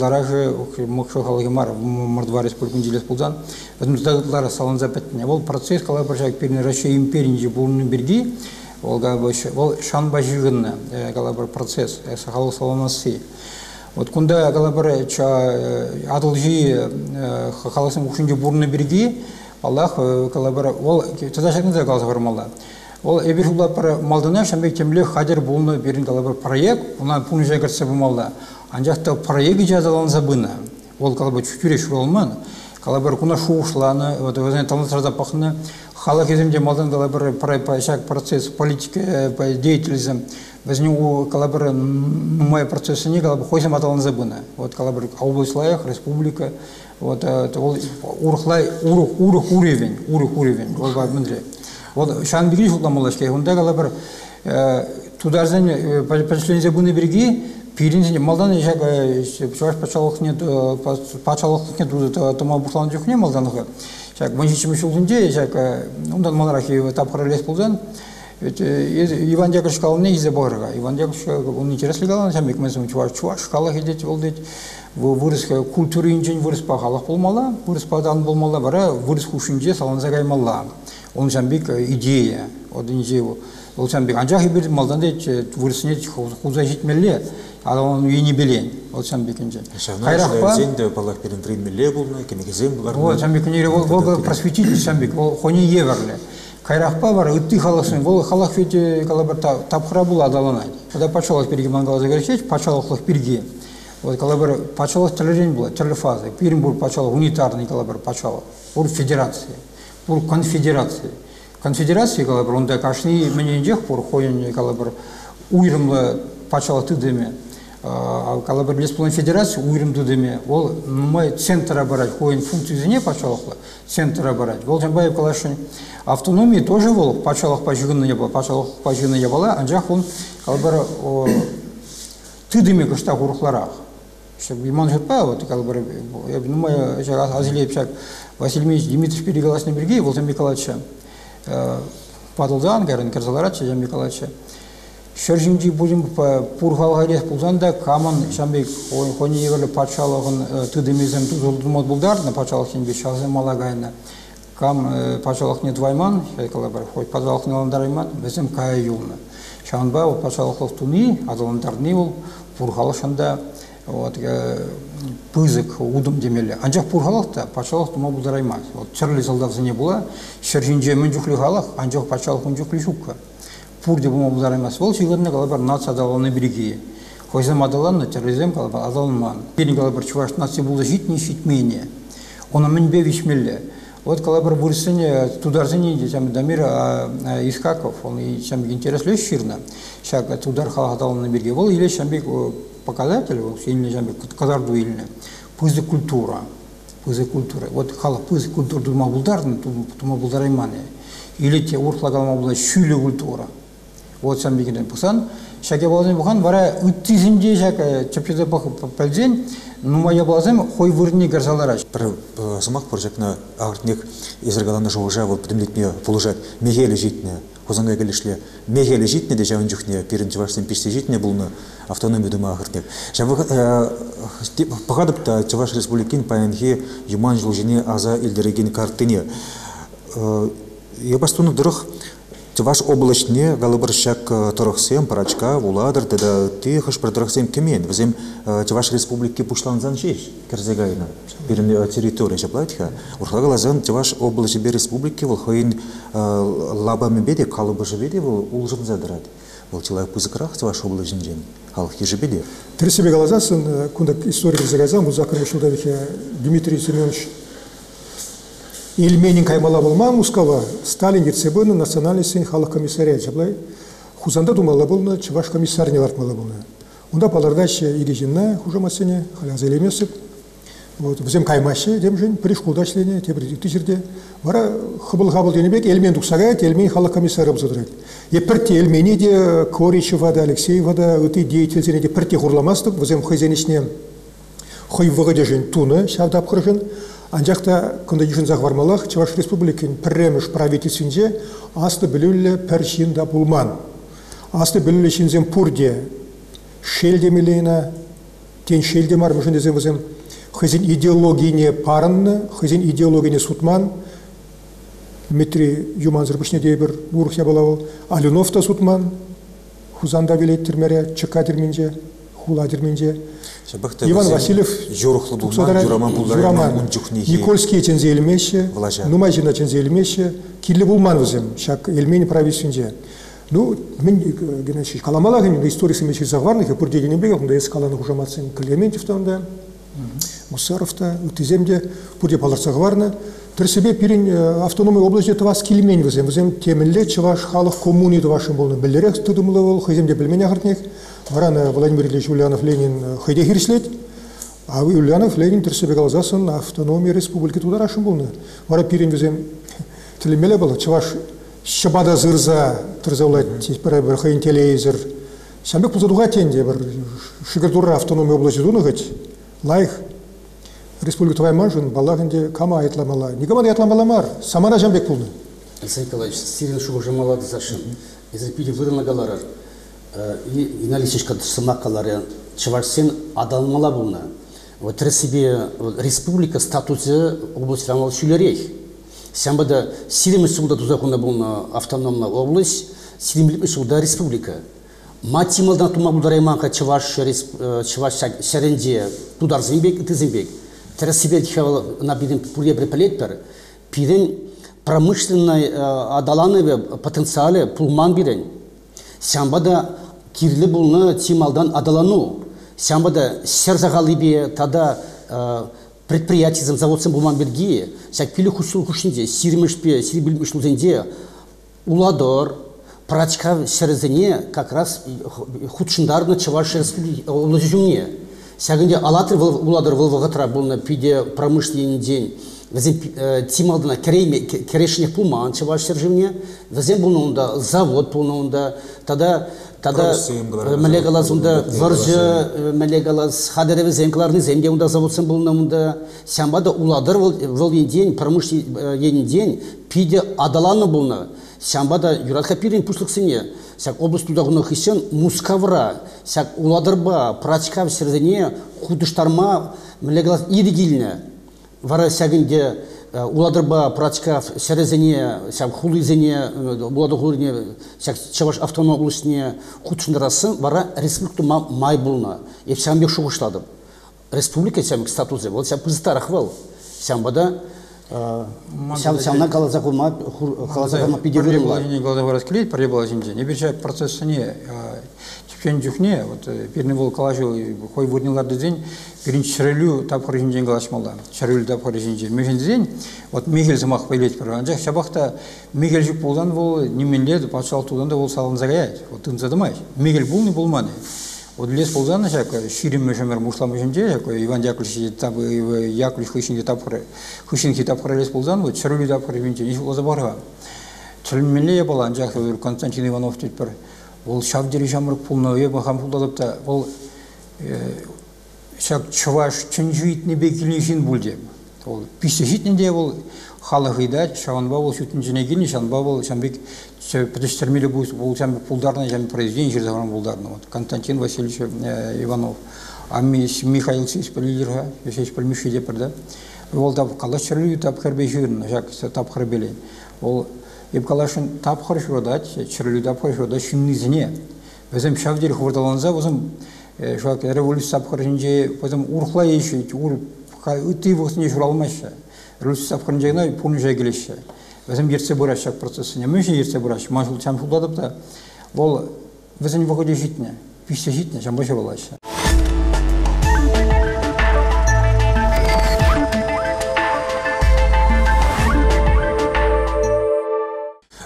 лараже мокша халги мар, мордва республикинже елес пулзан. Везен тада салан запетне. Бол процесс кала бір жак пирин Россия империнже бурнын берги. Ол ол шанба жигынна, кала бір процесс, сахал саланасы. Вот кунда калабар ча адылжи халасың ушинже бурны берги Аллах калабар ол тазашакында калса бармалла. Ол эбир хула пара малдана шамбек темле хадер булны берин калабар проект, уна пун жагырса бумалла. Анжакта проект жазаланса бына. Ол калабар чүкүре шуралман. Калабар куна шуушланы, вот өзен талантарда пахны хала кеземде малдан калабар шак процесс политика деятельность Безне у калабар мой процесс не калабар хойсам аталан забына. Вот лаях, республика, вот это ол урхлай урух урух уровень, урух уровень. Вот ба мендре. Вот шан биги шутламалашке. Онда калабар тударзен почлензе забыны берги Пиринзин малдан жак чуваш пачалык нет пачалык нет тома бушлан жукне малданга. Жак мынчы шулдунде жак ондан маларахи тапхар лес булдан. Иван Яковлевич Калны из Борга. Иван Яковлевич, он интересный галан, сам бек мәсім чуваш, чуваш, кала хедет ол дейт. Вырыс культура инжен вырыс па халық болмала, вырыс падан болмала, бара вырыс хушинже гаймалла. Он сам бек идея, ол сам бек анжақ ибір малдан дейт вырысыне хуза жетмелле. Ала он үйіне белен, ол сам бек инже. Хайрақпа. Зенде балақ берін триммелле болны, кемегезем бұлар. Вот сам бек инже, ол просветитель сам бек, ол хоне еверле. Кайрахпа бар, ытты халасын, ол халах ведь калабар тапхра был адаланай. Когда пачалах перги мангала загарчеч, пачалах перги. Вот калабар пачалах телерень была, телефазы. Пирим был пачалах унитарный калабар пачалах. Бур федерации, бур конфедерации. Конфедерации калабар, он да кашни мне инжех бур хоен калабар уйрымлы пачалах тыдыме. калабар республикан федерация уйрымды деме ол нумай центра барать хоин функциясыне пачалықла центра барать ол жанбаев калашын автономия тоже бол пачалық пажыгынны ябала пачалық пажыгынны ябала анжақ он калабар ты деме кышта хурухларах чтобы иман жетпа вот калабар я нумай азилеп шак Василий Ильич Дмитриевич перегаласны берге Володимир Николаевича падылдан гарын кырзаларача Жан Николаевича Шөржинжи будем пурхалгарес пулзанда каман шамбек хони еверле патшалығын тыдымезем тузулдумот булдар на патшалық сенбе шазы малагайна кам патшалық не двайман шайкала бар хой патшалық не аландарайман безем кая юлна шанба ол патшалықлық туни адаландарни ол пурхалы шанда вот э, пызык удым демеле анжақ пурхалақ та патшалық тума булдараймас вот чырли солдатсыне була шержинже мен жүхлі халық анжақ патшалық он жүхлі шукка. Пур де бума булдараймас ол шигырны калабар нация адаланы бирги хойзам адаланы терроризм калабар адалман. Бирин калабар чуваш нация булда житни шитмение она мен бе вишмелле. Вот калабар бурсыне тударсыне десем дамир искаков он и чем интересле ширна шаг тудар халық адаланы бирги ол иле шамбек показатель сильно жамбек казарду пызы культура. Культура вот халық пызы культура булдардын тума булдараймане или те урхлагалма була шүйле культура. Вот сам бигенен пусан. Шаке балазен бухан бара үттизинде шак чапчада бах палжен нумая балазен хой вырни гарзалара бір сымақ прожектна ағыртнек езіргаланы вот хозанга келішле мегелі житне де жауын жүхне пирин чываштен пиште житне бұлны автономия дума ағыртнек жабы пағадып та чываш республикин паянхи юман жыл жіне аза илдереген картыне ебастуны дұрық Чуваш облачне галыбыр шак торохсем парачка уладыр да ты хаш про торохсем кемен візем Чуваш республики пушланзан жеш керзегайна бирин территория жаплатха урхагалазан Чуваш облачы бе республики вол хойн лаба мебеде калыбы жебеде вол улжын задырат вол человек пузыкрах Чуваш облачын жен халық ежебеде Тірсебе қалазасын, күндік историк зігазан, бұл Дмитрий Семенович Ильменин каймала болман Мускава, Сталин ерцебыны национальный сен халық комиссариат жаблай. Хузанда думала болна, чываш комиссарне лартмала болна. Онда палардаща ирежинна хужамасыне, халяза елемесіп. Вот, бізем каймашы, дем жын, приш те бір икті жерде. Бара хыбыл хабыл денебек, элмен дұқсағайт, элмен халық комиссары бұзыдырайт. Е пірте элмени де, Коричева да, Алексеева да, үті деятельзене де пірте хурламастық, бізем хойзенешне хойвығы де жын туны, шавдап қыржын. Анжақта күнді жүнзақ вармалақ, Чаваш Республикин пірреміш правительсінде асты білулі пәршинда бұлман. Асты білулі шинзен пұрде шелдемелейна, тен шелдемар мүшін дезен візем хызин идеологийне парынны, хызин идеологийне сутман, Дмитрий Юман зірбішне дей бір бұрық ябалау, Алюнов та сутман, хузанда велейт тірмере, чыка дірменже, хула дірменже, Иван Васильев Жураман. Никольский чензе елмеше, Влажа. Нумайжина чензе елмеше, килле булман візем, шак елмени правительсінде. Ну, мен генеші каламала ген история семечи заварных, и пурде генебе, онда ес каланы хужаматсын Клементьев танда, Мусаров та, утиземде, пурде паларса Тірсебе пирин автономия области тывас килмень візем, візем темінле чываш халық коммуни тывашын болны. Білдерек тұдымлы бол, хыземде білмен ағыртнек. Варана Владимир Ильич Ульянов Ленин хайде хирслет, а Ульянов Ленин тірсебе қалзасын автономия республики тударашын болны. Вара пирин візем тілемеле бол, чываш шабада зырза, тұрзаулайт, бір бір хайын телевизор. Шамбек пұлзадуға тенде бір шигардура автономия области дунығыт, лайх республика Твайманжын балағынде кама айтламала. Никама айтламаламар. Самара жамбек пулны. Алексей Николаевич, сирен шуғы жамалады зашын. Езірпиде выдырнагаларар. И наличишка сымақалары чыварсен адалмала бұлна. Вот себе республика статусы область рамал шүлерей. Сямбада сирен шуғда тузақуна бұлна автономна область, сирен шуғда республика. Матималдан тума бұлдарайманға чываш шәренде тудар зимбек, ты зимбек. Тересибек на биден пурье препалетпер, пирен промышленной адаланы потенциале пулман бирен. Сямбада кирлі бұлны тималдан адалану. Сямбада серзағалыбе тада предприятиезм заводсен бұлман берге, сяк пилі хусул хушинде, сиримешпе, сирибилмеш лузенде, уладор, прачка серзене как раз худшиндарны чаваш республики сәгінде алатыр уладыр вылвағытыра бұлны пиде промышленный день. Візен тималдына керешінек пулман чаваш серживне візен бұлнуында завод бұлнуында тада тада мәлегалаз унда варжы мәлегалаз хадереви земкларны земде унда заводсын бұлнуында сямбада уладыр выл день промышленный день. Пиде адаланы бұлны сямбада юратха пирин пуслыксыне сяк область тудагуна хисен мускавра сяк уладырба прачка сердене худыштарма млеглас иригилне вара сягинде уладырба прачка серезене сяк хулизене булады хулине сяк чаваш автономия областіне худшындарасын вара республика май булна. Епсамбек шуғыштадым республика сям статусы вот сям пызтарах был сям бада сям сямна калаза кулма калаза кулма пидерудым ла Паре глаза расклеить, паре было жинже. Не берча процессы не. Чепчен жүхне, вот перне бол калажу, хой вурниларды день, биринчи шырылю тапқыр жинжен калашмалла. Шырылю тапқыр жинжен. Вот мегел замақ байлет бір. Анжақ шабақта мегел жүк болдан бол, неменледі, патшалық тудан да бол салын. Вот бұл не. Вот лес ползана шак ширим мешамер мушла мешенже шак Иван Яковлевич тап Яковлевич хышин тап хышин тап лес ползан вот чарули тап винче иш лоза барга. Чылмеле бала анжак Константин Иванов тип бір ол шавдери шамрык пулна е бахам пулдалып та ол шак чуваш чынжуитне бекилишин булде. Ол писежитнде ол халыгыда шаванба ол шутын жинегин шанба ол шамбек предштермили будет ол шамбек пулдарна шамбек произведение жердаган пулдарна вот Константин Васильевич Иванов а Михаил Сиспалилерга Сиспалмиши деп да. Ол тап калашчыры тап хербежин шак тап хербеле ол еп калашын тап хершодат чырылы тап хершода шиннизне өзім шавдер хурдаланса өзім шак революция тап хершинже өзім урхла еші ур ыты восне журалмашы русия апханжайна пуны жайгелеші өзім ерсе бурашак процессіне мөше ерсе бураш машул чам шулдадып да ол өзім выходе житне пище житне чам боше болашы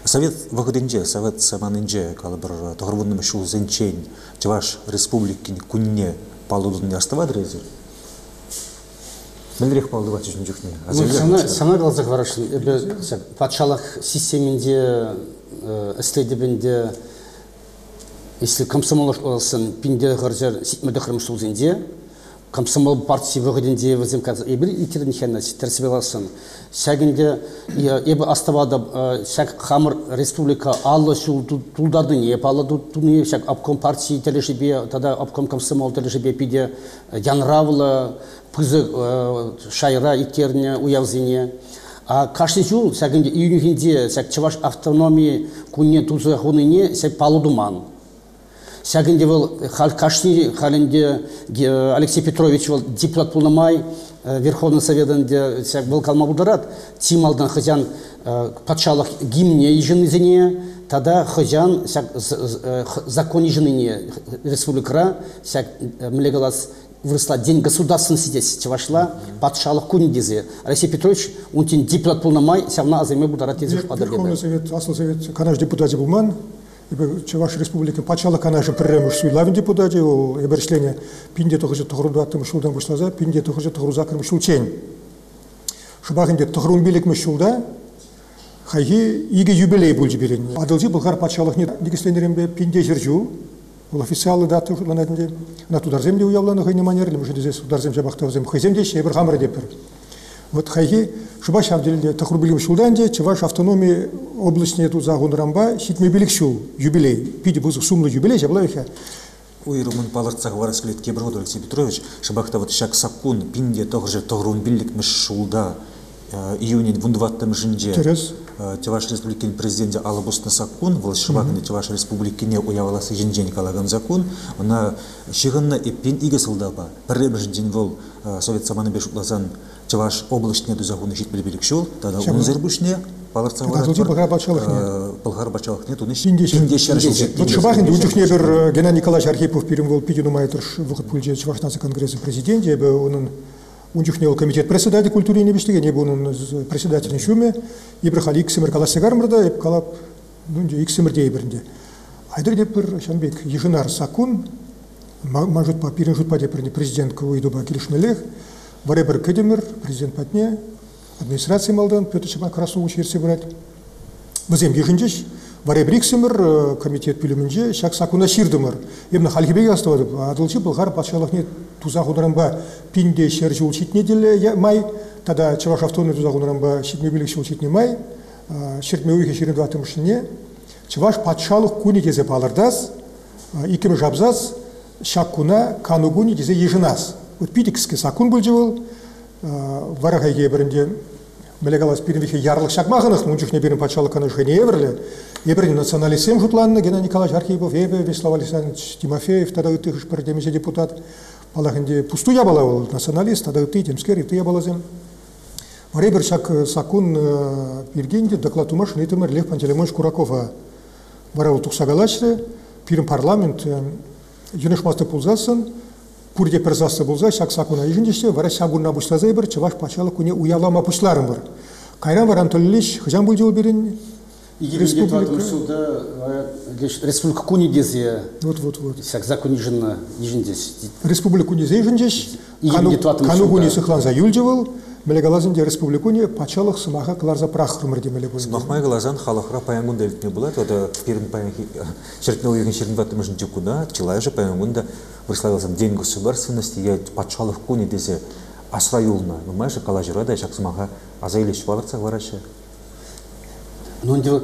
Совет вăхытинче, Совет саманинче калы бір тоғырбунным шул зенчен Чуваш республикин күнне палудун ястывадыр эзир. Мелрек палды бачы жүнчүкне. сана сана калза карашын эбе патшалык системинде эстедибинде если комсомол олсын пинде гаржар ситмеде хырмышулзинде комсомол партии выходинде возим каз эбир итерин хеннас терсибеласын сагинде эбе аставада сак хамыр республика алла шул тулдардын эп алла туни сак обком партии телешибе тада обком комсомол телешибе пиде янравла пызы шайра итерне уявзине а каждый жыл сагинде июньхинде сак чаваш автономии кунне тузы хуныне сак палудуман сягинде был кашни халинде Алексей Петрович был депутат пулнамай Верховный Советінде сяк был калмабударат тималдан хызян патшалық гимне еженізіне тада хызян сяк закон еженине республикара сяк млегалас выросла день государственности здесь чавашла патшалық күндезе Алексей Петрович унтин депутат пулнамай сявна азайме бударат езеш Верховный Совет, Асыл Совет, канаш депутаты булман, Чаваш республика пачалы канашы пірреміш суйлавин депутаты, ол ебіршлене пинде тұғыжы тұғырынды аттым шулдан бұшлаза, пинде тұғыжы тұғыру закырым шул чейн. Шыбағынде тұғырын билік шулда, хайги иге юбилей бұл жіберен. Адылжы бұлғар патшалық не негістенерен бе пинде жүржу, ол официалы даты ұшыланадынде, на тударземде уявланы хайне манерлі, мұшы дезе тударзем жабақтавзем, хайземде шебір хамыр деп бір. Вот хайги шубаш авделде тахрубилим шулданде чеваш автономии областне ту загон рамба шитме билик шул. Юбилей. Пиди бузу сумлы юбилей жаблайха Уйрумын палырцах варасклет кеброд Алексей Петрович, шабақта вот шак сакун пинде тоғыржы тоғырун биллик міш шулда. Июнин вундваттым жинже Терес. Чаваш республикин президенте алабусны сакун, вол шыбағыны Чаваш республикине уяваласы жинжен калаган закон, она шығынна эппин иге сылдаба, піррем жинжен вол совет саманы беш утлазан Чаваш областне дузагуны жит билбилик шул, тада унзер бушне, палырца Тадылжы бұлғар патшалықне. Пылғар бачалықне, туны Пинде пиндешер жил Вот шыбағынде унчухне бір Геннадий Николаевич Архипов пирим был пиди нумайтырш вұқыт пульже Чуваш нация конгрессы президенте, бе onun унчухне ол комитет председатель культуры не бештеген, ебі оның председателін шуме, ебір қал иксімір каласы гармырда, еб қалап, ну, иксімірде ебірінде. Айдыр деп бір Шанбек Ежинар Сакун, мажут па пирин жут деп бірінде президент квойдуба келішмелех, Варе бір кедемір, президент патне, администрация малдан, Петр Чапан Красович ерсе брать. Ежінжеш, варе бриксімір комитет бүлімінже, шак сакуна ширдымыр. Емні халхибеге астывады, адылчы бұлғар патшалықне туза құдырамба пинде шер жол читне май, тада чаваш автоны туза құдырамба шитме билік жол читне май, шертме уйхе ширинду атымышыне, чаваш патшалық күні кезе палырдас, икімі жабзас, шак күна кану күні кезе ежінас. Вот питикске сакун бұл жыл, варағайге бірінде Мелегалас пиринвихе ярлык шакмағынық, мұнчухне бірін патшалық каны жхене еврлі. Ебірін националистем жұтланны, Геннадий Николаевич Архипов, Ебе, Вячеслав Александрович Тимофеев, тогда үтіғіш бір демесе депутат. балахынде пустуя бала ол националист ада ты темскер ты балазем Варе бір шак сакун бергенде доклад умаш нетемер Лев Пантелеймонович Куракова вара ол тухсагалачты пирин парламент юнешмасты пулзасын пурде перзасы болса шак сакуна ижиндеште вара шагунна буштазай бір чаваш пачалы куне уялама пушларым бір кайран варан төллиш хыжан бұл жол берин республика республика куни дезе вот вот вот сяк закониженно ижиндес республику не зейжиндеш И кану депутатым кану куни сыхланза юльжевал мелегалазынде республикуне пачалық сымаға кларза прах рымырде меле бұл Махмай глазан халахра паянгунда илтне булат, ода пирин паян шертнел юген шертн ват мыжн жукуда, чилай же паянгунда выславился день государственности, я пачалых куни дезе асра юлна, ну майже калажира да шак смаха азайлиш валарца вараше. Ну, он дел-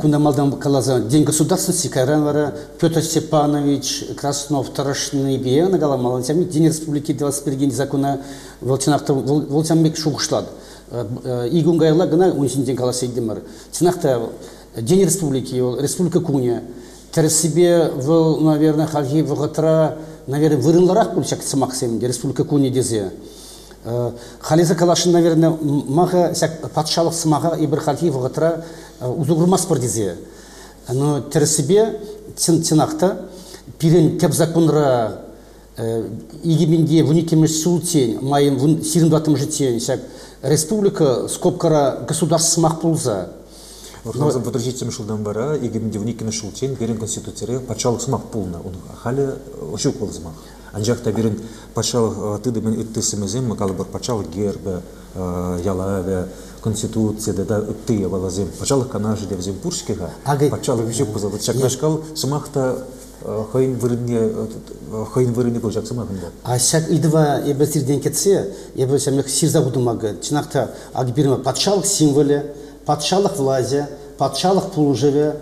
кунда малдан калаза день государственности кайран вара Петр Степанович Краснов Тарашный бие нагала малансями день республики 21 закона волчанакта волчанбек шугушлад игунгайла гына унсин день каласа идемар тинакта день республики республика куня. Тер себе в наверное халхи в гатра наверное вырынларак булчак самаксем республика куня дезе Хализа Калашин, наверное, мага сяк патшалық сымаға ибір халхи вғытра узугрумас бір дезе. Но терсібе тин тинақта пирен теп законра игеменде вуникемеш султень, майын вун сирин батым житень, сяк республика скобкара государство сымақ пулза. Орналзам подручителем шулдан бара, и гимдивники на шулчен, берин конституцире, пачалых смах пулна, он хали ошук был змах. Анжақта берин пачалых тыды мен үтті сімізем, макалы бір пачалых гербі, ялаве, конституцияда да пачалых канажы деп зем пуршкега, Ага. пачалых жук бузады. Чакнашкал смахта хайын вырынне, хайын вырынне бұл жак смахында. А сяк идва ебе сирден кетсе, ебе сәмлек сирза будумага. Чинакта агбирма патшалық символе, патшалық влазе, патшалық пулжеве,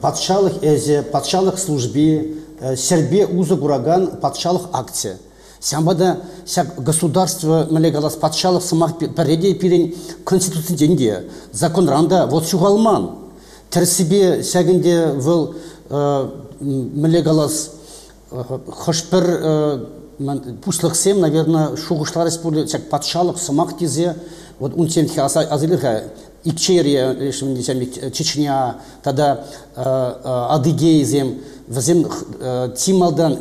патшалық эзе, патшалық службе, э, сербе узы гураган патшалық акция. Сямбада сяк государство мелегалас патшалық сымақ переде пирен конституция денде, закон ранда вот шугалман. Терсибе сягінде выл мелегалас хошпер пуслықсем, наверное, шуғышлар республика, патшалық сымақ тезе, вот он тем азылыға, Икчерия, Чечня, тогда Адыгейзем, возем Тималдан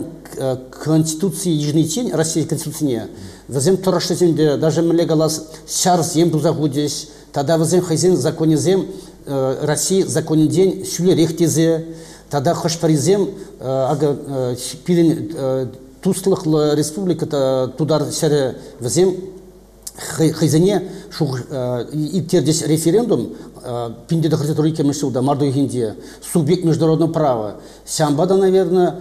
Конституции Южный тень, Россия Конституция, возем Торашезем, даже Млегалас Сярс зем Бузагудесь, тогда возем Хазин законе зем, Россия законе день, Сюле Рехтезе, тогда Хашпаризем, ага пирин Туслых республика, тудар сере возем хайзене шуг и тердес референдум пинде до хартитури кемешуда марду хинде субъект международного права. Сямбада наверное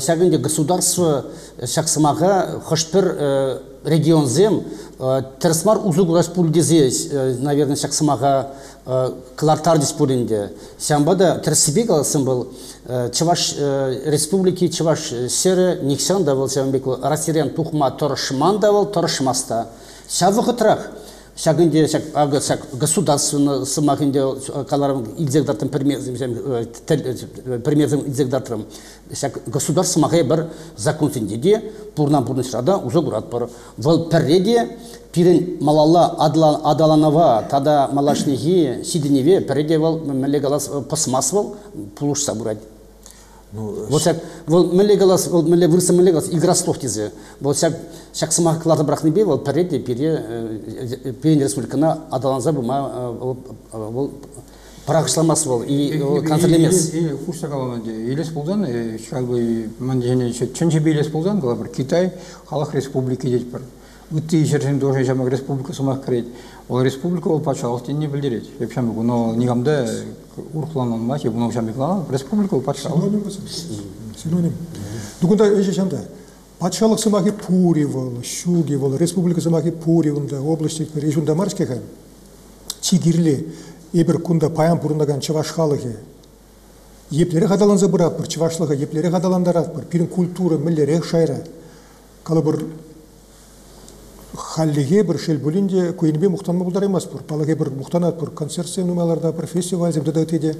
сягенде государство сяк самага хошпер регион зем терсмар узуг республикезе наверное сяк самага клартар диспуринде сямбада терсибе галасым был чаваш республики чаваш сере никсан давал сямбек расирен тухма торшман давал торшмаста. Сявықытрах, сягынде сяк ага сяк государственно сымахынде каларым илзегдартым примерзем илзегдартым сяк государство махай бір закон сендеде пурнан пурны шрада уже гурат бар вал перреде пирен малала адаланова тада малашнихи сиденеве перреде вал мелегалас посмасвал пулуш сабурать. Ну, Вот сяк, вот меле галас, вот меле вырса меле галас, игра слов тезе. Вот сяк, сяк сама клада брахны бе, вот переде пере, перен республикана адаланза бума, вот парақшламас бол, и контролемес. И курса каламан елес болдан, как бы мандене чөнче елес болдан, кала бір Китай халық республика дейді бір. Үтті жерден тоже жамақ республика сумақ кіреді. Ол республика ол патшалық не білдіреді. Деп шамы бұны нигамда урхланан ма, бұны шамы кланан, республика ол патшалық. синоним. Болсын синоним дугунда эже шанда патшалық сымахи пуривал шугивал республика сымахи пуривунда области режунда марскеха чигирле эбир кунда паян пурундаган чываш хадаланза бырат бір чывашлыга еплере хадаландарат бір пирин культура миллере шайра калы бір халлиге бір шел бүлінде көйінбе мұқтанма бұлдар емес бір балаге бір мұқтанат бір концерт нумаларда бір фестиваль земде өтеде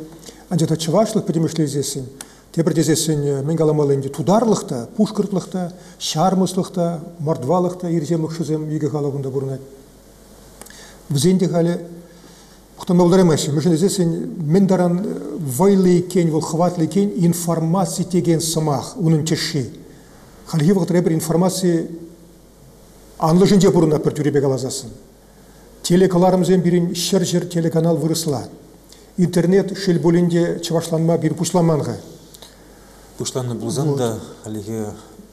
анжата чывашлык педемешлезесин Тебір дезесін мен каламал тударлықта, пушкыртлықта, шармыслықта, мордвалықта ирземлық шызем игі қалабында бұрынат. Бізенде қалі Құтын болдырамайшы, мүшін дезесін мен даран вайлы екен, ол хватлы екен информация деген сымақ, оның теші. Халхи вақыт бір информация анлы бұрын апыр түребек алазасын. Телекаларымызен бірін шыр жыр телеканал вырысла. Интернет шел бөлінде чывашланма бір пушламанға. Пушланны булзан да халиге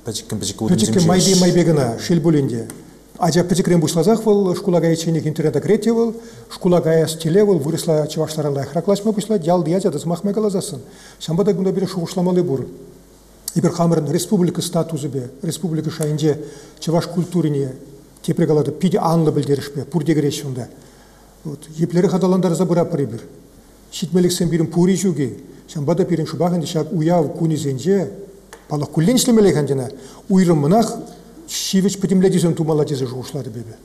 пәчіккен пәчік Пүтікке майбе майбегіна шел бөлінде. Ажа пүтікрен бушлазақ был, шкулага еченек интернета крете был, шкулага яс теле был, вырысла чывашларала храклашма бушла, дял дияза да смахмай калазасын. Шамбада гунда бір шуғышламалы бұр. Ибір хамырын республика статусы бе, республика шайынже чываш культурине тепре калады, пиде анлы білдерішпе, пурде кереш онда. Вот, еплері хадаландар забыра бір. Шитмеліксен бірін пури жүге, шамбада бірін шубағынды шак уяв кунизенже, палық күллен ішлемелек андена, уйрым мынақ шивич пытимледизем тумала дезе жуғышлады бебе.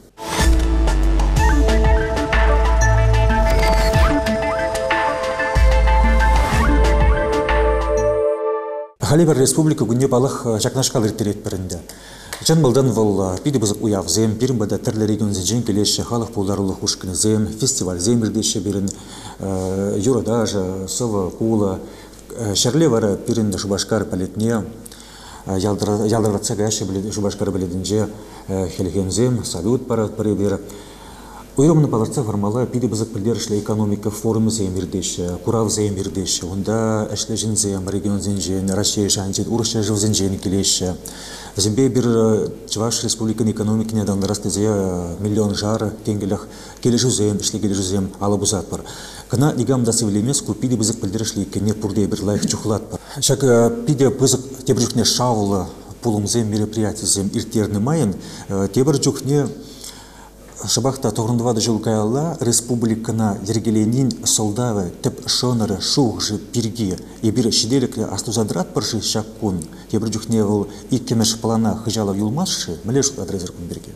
Халибар республика гүнне балық жақнашқал иртерет бірінде. Жан балдан вал пиди бузак уяв зем, бирин бада тірлі регион зенжен келеші, халық пулдарлы хушкіні зем, фестиваль зем бірдеші бірін, юрадажа, сывы, кула, шәрле вара бирин шубашкар палетне, ялдыратса гәші шубашкар біледінже хелхемзем, салют парат паре бері. Уйрымны паларца формала пиди бызык пилдершле экономика форумы ирдеше, курав зем ирдеше, онда эшле жинзем, регион зенжен, Россия шанчет, урыша жыл зенжен келеше. Зембе бир Чуваш республикан экономикіне адамдар астезе миллион жары тенгелях келеші зем, ішле келеші зем алы бузат бар. Кына нигам да севлемес купиди бызык пилдершле кене пурде бир лайх чухлат бар. Шак пиде бызык тебрюхне шавлы пулумзем мероприятий зем иртерны майын, тебір жүхне Шабахта тоғырындывады жыл каялла республикана ергеленин солдавы тіп шонары шуғжы пирги ебір шиделіклі астузадрат бірші шаккун ебір жүхневыл иккемеш плана хыжалав юлмасшы мілеш адрезер күн берге.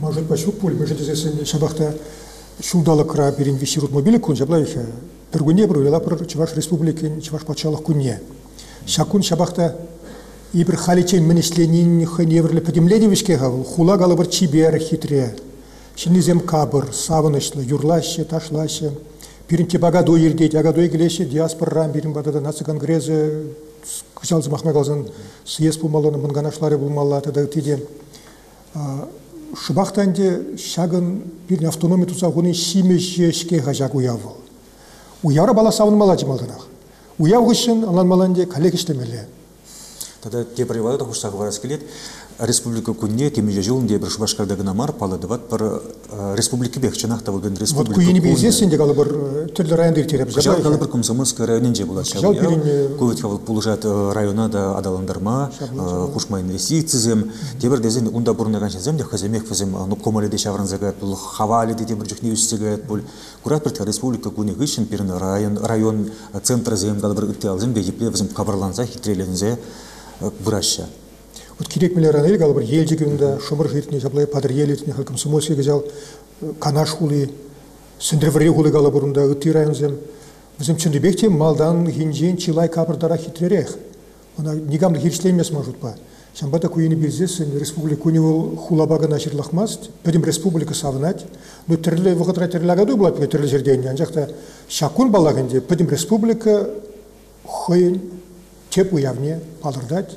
Может пашук пуль, мы же шабахта шулдалы кра берин висирут мобиле кун жабла иха. Пергуне бір уйла бір Чуваш республикин, Чуваш патшалық күнне. Шакун шабахта ибір халичен мінішленин хыневрлі подемленевішке гавыл, хула галы бір чибер хитре. Шинизем кабыр, савынышлы, юрлаще, ташлаще. Пиринте багадой ердейт, агадой келеше диаспоррам бирин бадада насы конгрезе кышалзы махмай калзан съезд булмаланы мынганашлары булмалла тада тиде. Шубахтанде шагын бирин автономия туса гуны шиме шке гажак уявыл. Уяра бала савынмала жималданах. Уяв гышын аланмаланде коллег иштемеле. Тада те привалда хушсак варас келет, республика күнне темеже жылын де бір шубашкарда гына мар палады бат бір республика бек чанақ табылған Вот республика куйни безесен де калы бір түрлі райондар тереп Жал калы бір комсомольский районенже болады Жал пирин, Ковид хавыл пулжат района да адаландарма, хушма инвестицизем, тебір дезен унда бұрынаған шазем де хаземек фазем ну комали де шавран загает бұл хавали де тебір жүхне үстегает бұл курат бір республика күні гышын пирин район район центр зем калы бір үтте алзем де епле фазем хабарланса хитрелензе бұраща. Вот керек миллиард ел бір ел жегенде шумыр хитне жаблай падыр ел етіне халкым комсомольский гажал канаш хули сендривре хули калы бұрында үтти районзем. Bizim чындыбекте малдан хинжен чилай капырдара хитререх. Она нигамды хиршлемес может па. Шамбата куини билзесен республика кунивол хулабага начерлахмас, педим республика савнать, но терле вахатра терлагаду была терле жерден, анжакта шакун балагенде, педим республика хойн теп уявне палырдать,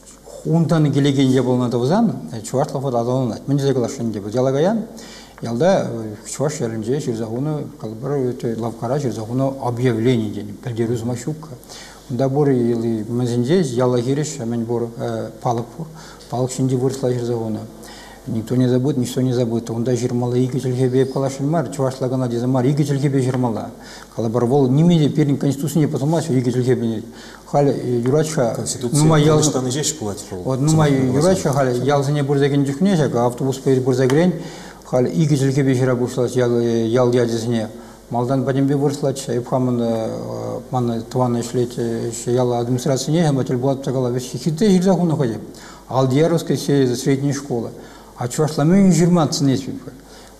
унтаны келегенже болнады бузан, чувашлық вот адалынат. Мен жүзе калашын деп, жалагаян, ялда чуваш жеринже шерзахуны калбар өте лавкара шерзахуны объявление дени, пілдеруз машук. Унда бор или мазинже яла хириш, мен бор палық бор, палық шинде вырсла шерзахуны. Никто не забудет, ничто не забудет. Онда жирмала игі тілге қалашын мар, чувашлагана дезамар игі тілге бей жирмала. Кала бар вол немеде перин конституция не потомас, игі тілге бей. Халі юрачка, нума ял... Конституция жеш бұл. Вот нума юрачка халі ялзыне бурзаген жүхне жак, автобус пейір бурзагрен, халі игі тілге бей жира ял ядезіне. Малдан маны туаны яла администрация не, се средняя школа. А чувашламен жирман ценес бипка.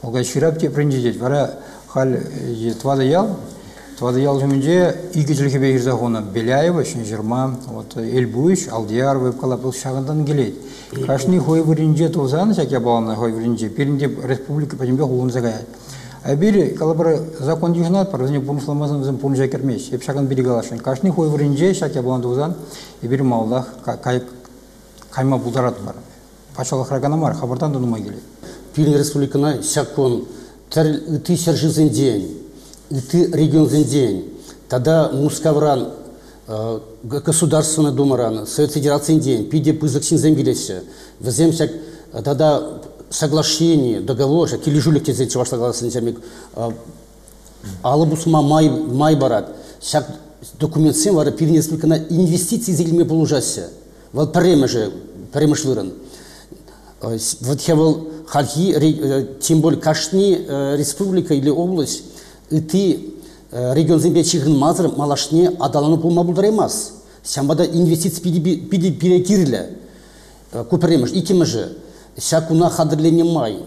Олга ширап те принжидет. Вара хал твада ял, твада ял жуминже иги жилге бе жирзахуна Беляева, шин жирма, вот Эльбуиш, Алдияр вебкала был шагындан келет. Кашни хой выринже тозан, шак я балана хой выринже, пиринде республика патимбе хулун загаят. А бир калабыр закон дижнат пар зне пуншламазын зен пунжа кермеш. Еп шаган бири галашын. Кашни хой выринже шак я балан тозан, и бир маулах кай кайма булдарат бар. Пачалах рагана бар, хабардан да нумай келет. Пирин республикана сякон ыты сержизен день, ыты регионзен день. Тогда Мускавран э, Государственная Дума Совет Федерации день, пиде пызык синзем келесе. Везем сяк тогда соглашение, договор, или жулик тезе чеваш согласен семик, алыбусма май май барат. Сяк документ сем вара пирин республикана инвестиции зелме полужася. Вал. Вот я был хальхи, тем более кашни республика или область, и ты регион зембе чихын мазыр малашне адаланы пулма булдар эмас. Сямбада инвестиция пиди. Куперемеш икиме же сякуна хадырлене май.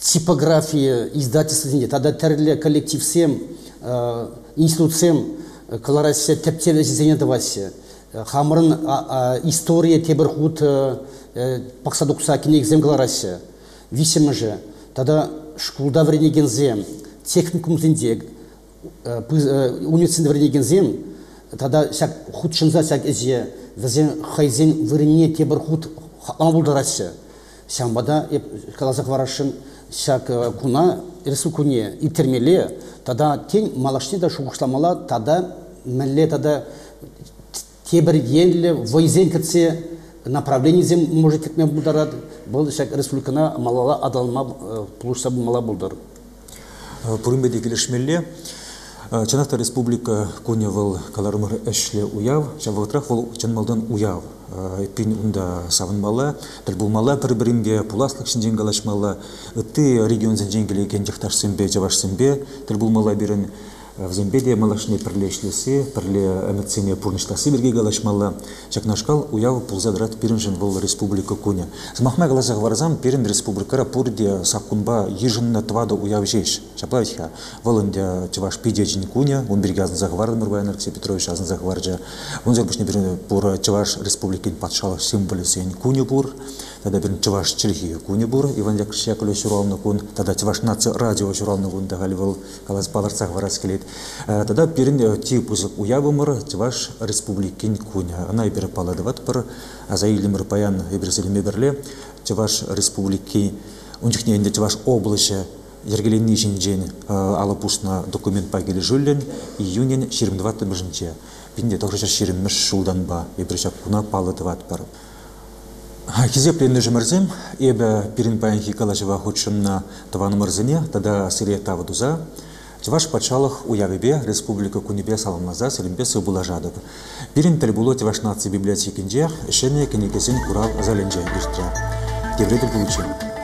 Типография, издательство зинде, тогда терле коллектив сем, институт сем, кларасия тептеле зене давасе. Хамрын история тебір пақсадукса кенек зем кларасия. Висемі же, тогда шкулда вренеген зем, техникум зенде, университет вренеген зем, тогда сяк худ шынза сяк эзе, візен хайзен врене тебір худ амбулдарасия. Сямбада, калазак варашын, сяк куна, ресу куне, итермеле, тогда тень малашне да шуғышламала, тогда мәлле тогда тебір енлі войзен кітсе направление зем может кетме бұлдарад, бұл сяк республикана малала адалма плюса мала бұлдар. Пурымбеде келешмелле, Чанақта республика көне выл каларымыр әшле уяв, жавығытрақ выл чанмалдан уяв. Пин унда савынмалы, тіл болмалы бір-бірінге пуласлық шынден галашмалы, үтті регион зенженгеле кенжіқташ сімбе, жаваш сімбе, тіл болмалы бірін в Зембеде малашне пірлешлесі, пірле әмітсене пұрныштасы бірге галашмалы, чакнашкал уяв пулзадрат пирінжін бұл республика көне. Змахма галазақ варзам пирін республикара пурде саққунба ежінна твада уяв жеш. Чаплавичха, валынде чеваш пидечин куне, он бірге азын зағварды Мұрбай Алексей Петрович азын зағварджа. Он бірін пур чеваш республикин патшалық символы сен куне пур, тогда бірін чеваш Чехия куне бур, Иван Яковлевич Шуровны кун, тогда чеваш нация радио Шуровны кун, дағали был калаз паларцақ варас келет. Тогда перен типузык уявымыр чеваш республикин куне. Она и перепаладыват пыр, а за илимыр паян иберселеме берле, чеваш республики, унчикне инде чеваш облаще ергеленни жинжен алапусна документ пагели жүллен июнен 22 біржінче. Бінде тоғырша шерімміш шулдан ба, ебіршак куна палытыват бар. Хизе пленный жемерзем, ебе пирин паян хикала жива худшынна таваны мырзыне, тада сирия тавадуза, Чеваш пачалах уявебе республика кунебе саламлаза селимбе сыбулажадып. Пирин тіл було чеваш нации библиотекинже, шене кенекесин курал заленже иштре. Девреди получим.